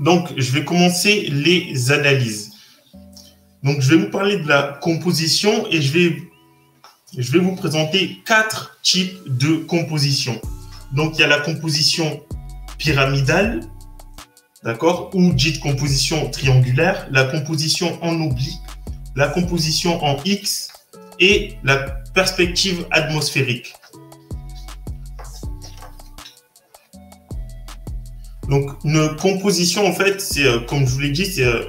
Donc, je vais commencer les analyses. Donc, je vais vous parler de la composition et je vais, je vais vous présenter quatre types de composition. Donc, il y a la composition pyramidale, d'accord, ou dite composition triangulaire, la composition en oblique, la composition en X et la perspective atmosphérique. Donc, une composition, en fait, c'est, euh, comme je vous l'ai dit, c'est euh,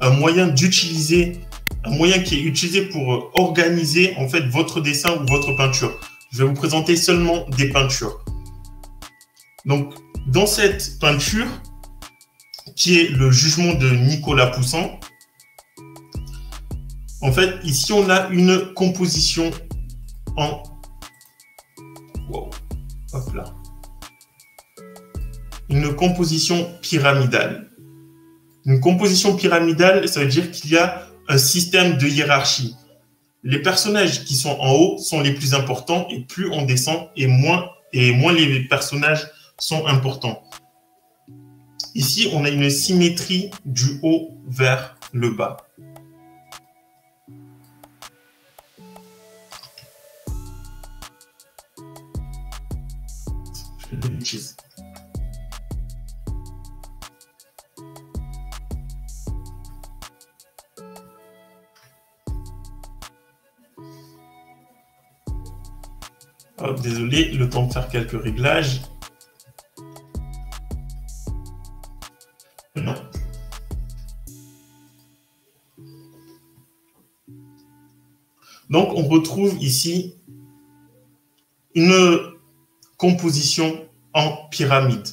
un moyen d'utiliser, un moyen qui est utilisé pour euh, organiser, en fait, votre dessin ou votre peinture. Je vais vous présenter seulement des peintures. Donc, dans cette peinture, qui est le jugement de Nicolas Poussin, en fait, ici, on a une composition en... Wow. Hop là une composition pyramidale. Une composition pyramidale, ça veut dire qu'il y a un système de hiérarchie. Les personnages qui sont en haut sont les plus importants et plus on descend et moins, et moins les personnages sont importants. Ici, on a une symétrie du haut vers le bas. Désolé, le temps de faire quelques réglages. Non. Donc, on retrouve ici une composition en pyramide.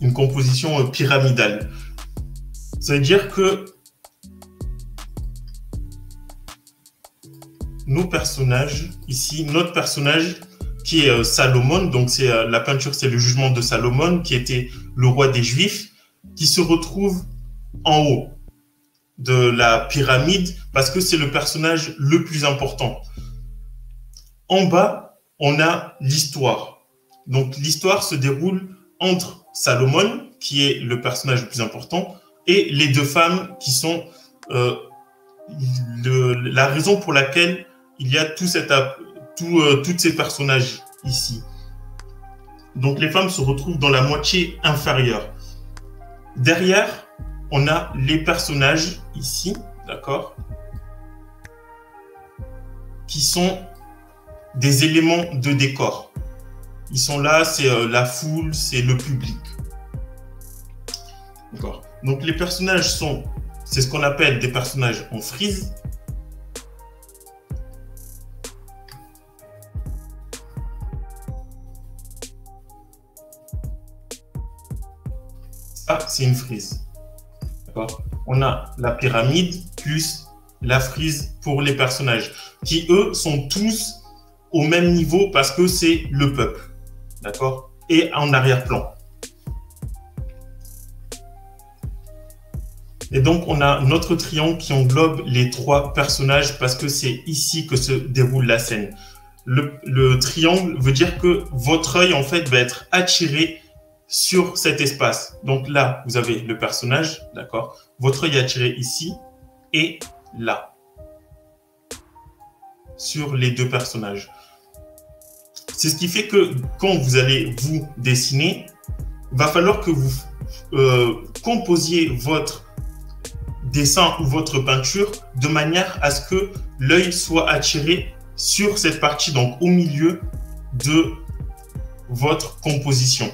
Une composition pyramidale. Ça veut dire que nos personnages, ici, notre personnage qui est euh, Salomon, donc c'est euh, la peinture, c'est le jugement de Salomon, qui était le roi des Juifs, qui se retrouve en haut de la pyramide parce que c'est le personnage le plus important. En bas, on a l'histoire. Donc l'histoire se déroule entre Salomon, qui est le personnage le plus important, et les deux femmes qui sont euh, la raison pour laquelle il y a tout cette, tout, euh, tous ces personnages ici. Donc les femmes se retrouvent dans la moitié inférieure. Derrière, on a les personnages ici, d'accord Qui sont des éléments de décor. Ils sont là, c'est euh, la foule, c'est le public. D'accord Donc les personnages sont, c'est ce qu'on appelle des personnages en frise. Une frise. On a la pyramide plus la frise pour les personnages, qui eux sont tous au même niveau parce que c'est le peuple. D'accord? Et en arrière-plan. Et donc, on a notre triangle qui englobe les trois personnages parce que c'est ici que se déroule la scène. Le, le, triangle veut dire que votre œil, en fait, va être attiré sur cet espace. Donc là, vous avez le personnage, d'accord? Votre œil attiré ici et là, sur les deux personnages. C'est ce qui fait que quand vous allez vous dessiner, va falloir que vous euh, composiez votre dessin ou votre peinture de manière à ce que l'œil soit attiré sur cette partie, donc au milieu de votre composition.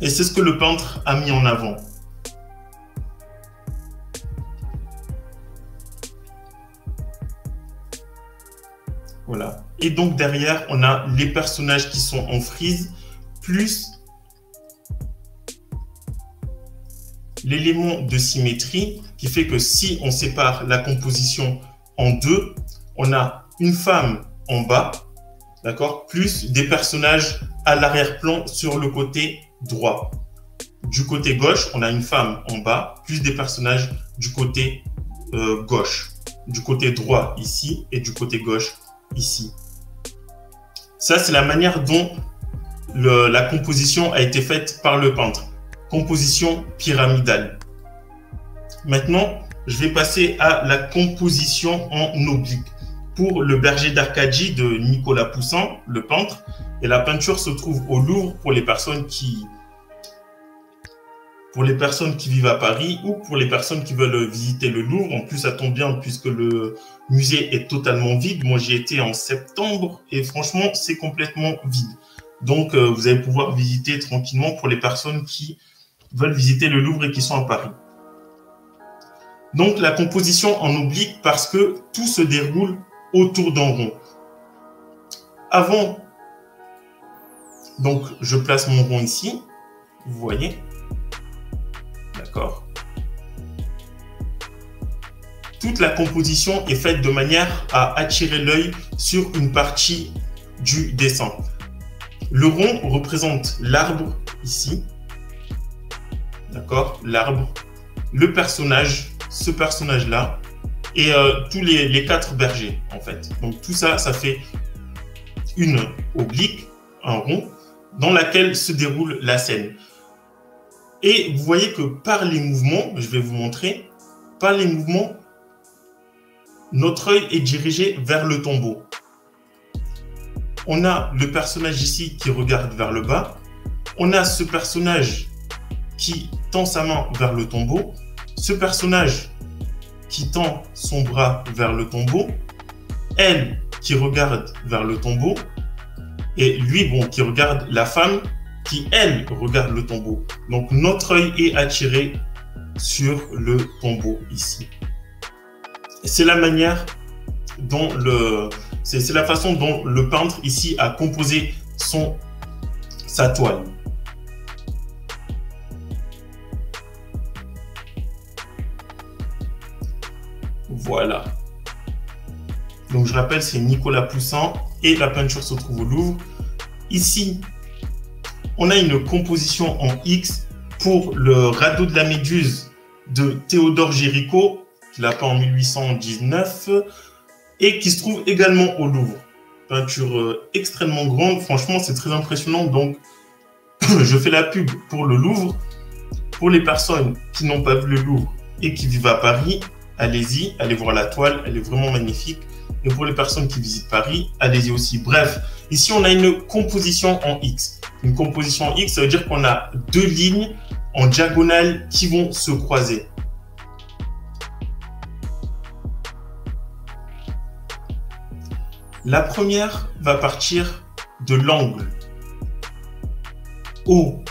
Et c'est ce que le peintre a mis en avant. Voilà. Et donc derrière, on a les personnages qui sont en frise, plus l'élément de symétrie qui fait que si on sépare la composition en deux, on a une femme en bas, d'accord, plus des personnages à l'arrière-plan sur le côté droit. Du côté gauche, on a une femme en bas, plus des personnages du côté euh, gauche. Du côté droit ici et du côté gauche ici. Ça, c'est la manière dont la composition a été faite par le peintre. composition pyramidale. Maintenant, je vais passer à la composition en oblique. Pour le berger d'Arcadie de Nicolas Poussin, le peintre, et la peinture se trouve au Louvre pour les personnes qui pour les personnes qui vivent à Paris ou pour les personnes qui veulent visiter le Louvre. En plus, ça tombe bien puisque le musée est totalement vide. Moi, j'y étais en septembre et franchement, c'est complètement vide. Donc, euh, vous allez pouvoir visiter tranquillement pour les personnes qui veulent visiter le Louvre et qui sont à Paris. Donc, la composition en oblique parce que tout se déroule autour d'un rond. Avant, donc, je place mon rond ici. Vous voyez? D'accord Toute la composition est faite de manière à attirer l'œil sur une partie du dessin. Le rond représente l'arbre ici. D'accord? L'arbre. Le personnage, ce personnage-là. Et euh, tous les, les quatre bergers, en fait. Donc tout ça, ça fait une oblique, un rond, dans laquelle se déroule la scène. Et vous voyez que par les mouvements, je vais vous montrer, par les mouvements, notre œil est dirigé vers le tombeau. On a le personnage ici qui regarde vers le bas. On a ce personnage qui tend sa main vers le tombeau. Ce personnage qui tend son bras vers le tombeau. Elle qui regarde vers le tombeau. Et lui, bon, qui regarde la femme qui, elle, regarde le tombeau. Donc, notre œil est attiré sur le tombeau ici. C'est la manière dont le, c'est la façon dont le peintre ici a composé son, sa toile. Voilà. Donc je rappelle, c'est Nicolas Poussin et la peinture se trouve au Louvre. Ici, on a une composition en X pour le radeau de la Méduse de Théodore Géricault, qu'il a peint en 1819, et qui se trouve également au Louvre. Peinture euh, extrêmement grande, franchement c'est très impressionnant, donc je fais la pub pour le Louvre. Pour les personnes qui n'ont pas vu le Louvre et qui vivent à Paris, allez-y, allez voir la toile, elle est vraiment magnifique. Et pour les personnes qui visitent Paris, allez-y aussi. Bref, ici on a une composition en X. Une composition en X, ça veut dire qu'on a deux lignes en diagonale qui vont se croiser. La première va partir de l'angle haut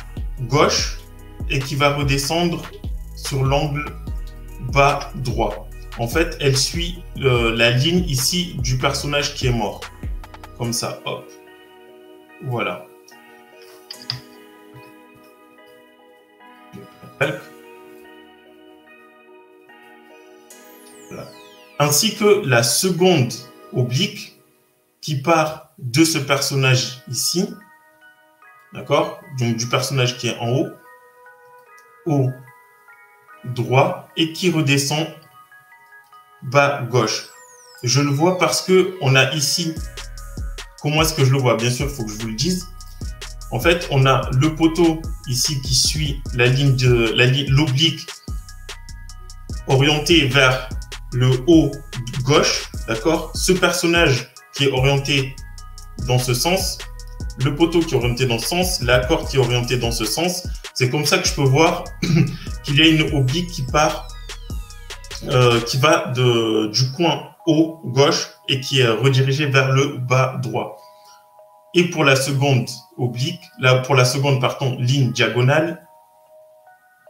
gauche et qui va redescendre sur l'angle bas droit. En fait, elle suit euh, la ligne ici du personnage qui est mort. Comme ça, hop. Voilà. Ainsi que la seconde oblique qui part de ce personnage ici. D'accord? Donc du personnage qui est en haut, au droit, et qui redescend bas gauche. Je le vois parce que on a ici, comment est-ce que je le vois? Bien sûr, il faut que je vous le dise. En fait, on a le poteau ici qui suit la ligne de la l'oblique orienté vers le haut gauche, d'accord? Ce personnage qui est orienté dans ce sens, le poteau qui est orienté dans ce sens, la corde qui est orientée dans ce sens. C'est comme ça que je peux voir qu'il y a une oblique qui part euh, qui va de, du coin haut gauche et qui est redirigé vers le bas droit. Et pour la seconde oblique, là, pour la seconde, pardon, ligne diagonale,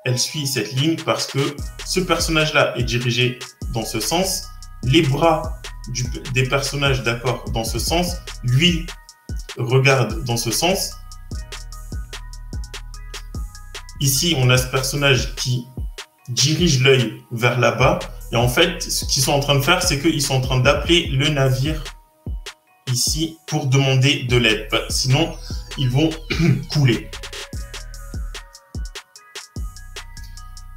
elle suit cette ligne parce que ce personnage-là est dirigé dans ce sens. Les bras du, des personnages, d'accord, dans ce sens, lui regarde dans ce sens. Ici, on a ce personnage qui dirige l'œil vers là-bas. Et en fait, ce qu'ils sont en train de faire, c'est qu'ils sont en train d'appeler le navire ici pour demander de l'aide. Sinon, ils vont couler.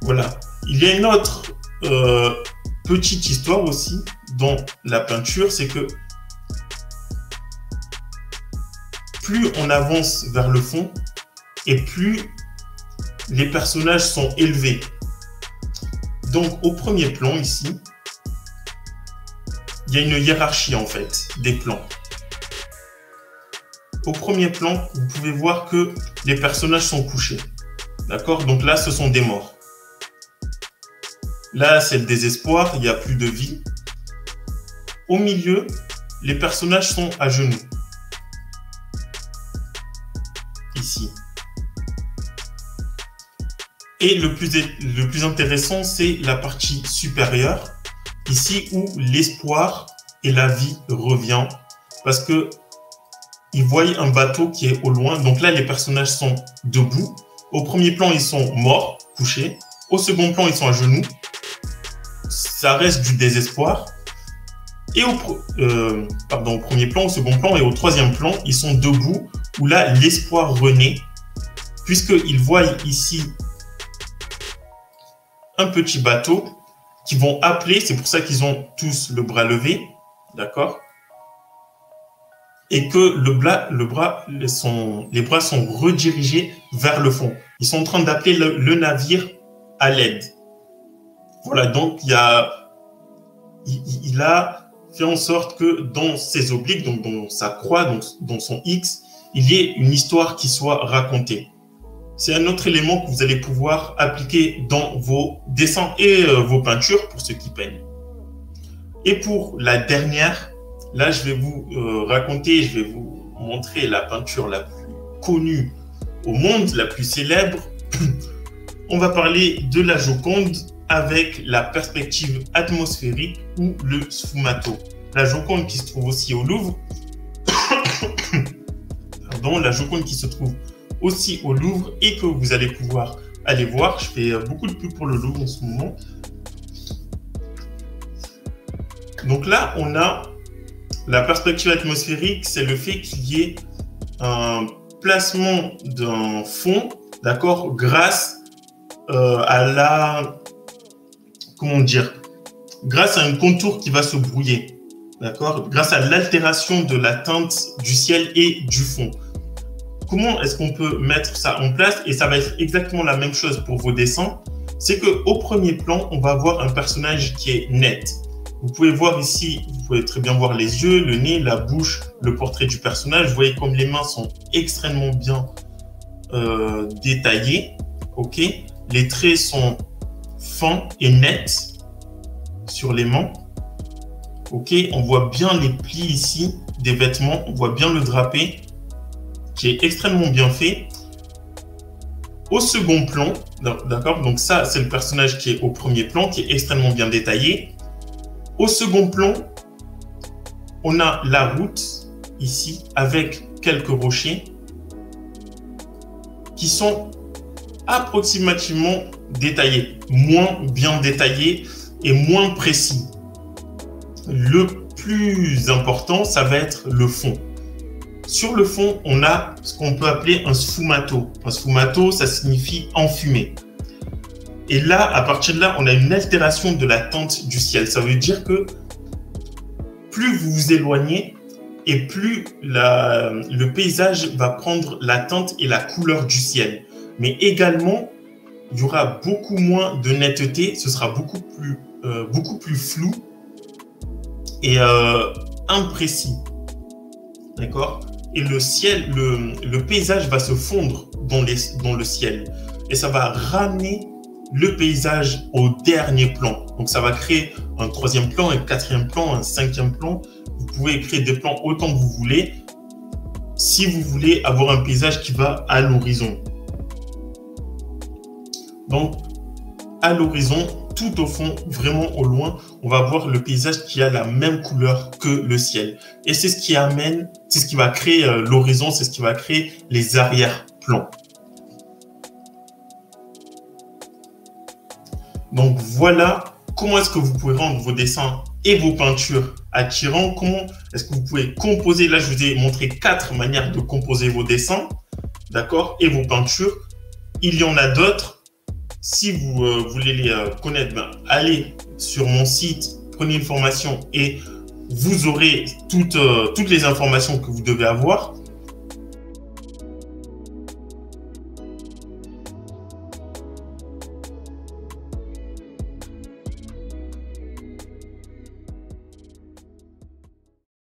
Voilà. Il y a une autre euh, petite histoire aussi dans la peinture, c'est que plus on avance vers le fond et plus les personnages sont élevés. Donc, au premier plan ici, il y a une hiérarchie en fait des plans. Au premier plan, vous pouvez voir que les personnages sont couchés. D'accord? Donc là, ce sont des morts. Là, c'est le désespoir, il n'y a plus de vie. Au milieu, les personnages sont à genoux. Ici. Et le plus, le plus intéressant, c'est la partie supérieure, ici où l'espoir et la vie revient. Parce que ils voient un bateau qui est au loin. Donc là, les personnages sont debout. Au premier plan, ils sont morts, couchés. Au second plan, ils sont à genoux. Ça reste du désespoir. Et au, euh, pardon, au premier plan, au second plan et au troisième plan, ils sont debout, où là, l'espoir renaît, puisqu'ils voient ici un petit bateau qui vont appeler, c'est pour ça qu'ils ont tous le bras levé, d'accord? Et que le, bras, le bras, sont, les bras sont redirigés vers le fond. Ils sont en train d'appeler le, navire à l'aide. Voilà, donc il, y a, il, a fait en sorte que dans ses obliques, donc dans sa croix, donc dans son X, il y ait une histoire qui soit racontée. C'est un autre élément que vous allez pouvoir appliquer dans vos dessins et euh, vos peintures pour ceux qui peignent. Et pour la dernière, là, je vais vous euh, raconter, je vais vous montrer la peinture la plus connue au monde, la plus célèbre. On va parler de la Joconde avec la perspective atmosphérique ou le sfumato. La Joconde qui se trouve aussi au Louvre. Pardon, la Joconde qui se trouve aussi au Louvre et que vous allez pouvoir aller voir. Je fais euh, beaucoup de pub pour le Louvre en ce moment. Donc là, on a la perspective atmosphérique, c'est le fait qu'il y ait un placement d'un fond, d'accord, grâce euh, à la, comment dire, grâce à un contour qui va se brouiller, d'accord, grâce à l'altération de la teinte du ciel et du fond comment est-ce qu'on peut mettre ça en place Et ça va être exactement la même chose pour vos dessins? C'est que au premier plan, on va avoir un personnage qui est net. Vous pouvez voir ici, vous pouvez très bien voir les yeux, le nez, la bouche, le portrait du personnage. Vous voyez comme les mains sont extrêmement bien euh, détaillées. Ok, les traits sont fins et nets sur les mains. Ok, on voit bien les plis ici des vêtements, on voit bien le drapé qui est extrêmement bien fait. Au second plan, d'accord, donc ça c'est le personnage qui est au premier plan, qui est extrêmement bien détaillé. Au second plan, on a la route ici avec quelques rochers qui sont approximativement détaillés, moins bien détaillés et moins précis. Le plus important, ça va être le fond. Sur le fond, on a ce qu'on peut appeler un sfumato. Un sfumato, ça signifie enfumé. Et là, à partir de là, on a une altération de la teinte du ciel. Ça veut dire que plus vous vous éloignez et plus le paysage va prendre la teinte et la couleur du ciel. Mais également, il y aura beaucoup moins de netteté, ce sera beaucoup plus, euh, beaucoup plus flou et euh, imprécis. D'accord? Et le ciel, le, paysage va se fondre dans, les, dans le ciel. Et ça va ramener le paysage au dernier plan. Donc ça va créer un troisième plan, un quatrième plan, un cinquième plan. Vous pouvez créer des plans autant que vous voulez si vous voulez avoir un paysage qui va à l'horizon. Donc à l'horizon, tout au fond, vraiment au loin, on va voir le paysage qui a la même couleur que le ciel. Et c'est ce qui amène, c'est ce qui va créer euh, l'horizon, c'est ce qui va créer les arrière-plans. Donc voilà comment est-ce que vous pouvez rendre vos dessins et vos peintures attirants. Comment est-ce que vous pouvez composer Là, je vous ai montré quatre manières de composer vos dessins, d'accord, et vos peintures. Il y en a d'autres si vous euh, voulez les euh, connaître, ben, allez sur mon site, prenez une formation et vous aurez toutes, euh, toutes les informations que vous devez avoir.